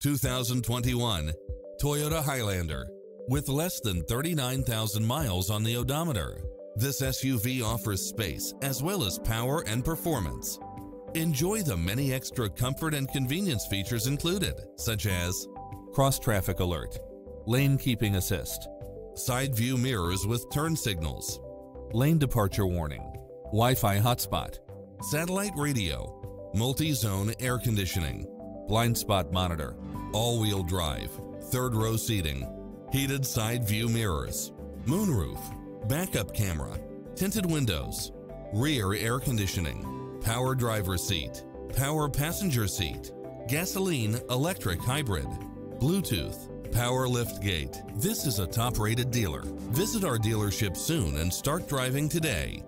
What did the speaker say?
2021 Toyota Highlander with less than 39,000 miles on the odometer. This SUV offers space as well as power and performance. Enjoy the many extra comfort and convenience features included, such as cross-traffic alert, lane keeping assist, side view mirrors with turn signals, lane departure warning, Wi-Fi hotspot, satellite radio, multi-zone air conditioning, blind spot monitor, all-wheel drive, third row seating, heated side view mirrors, moonroof, backup camera, tinted windows, rear air conditioning, power driver seat, power passenger seat, gasoline electric hybrid, Bluetooth, power lift gate. This is a top rated dealer. Visit our dealership soon and start driving today.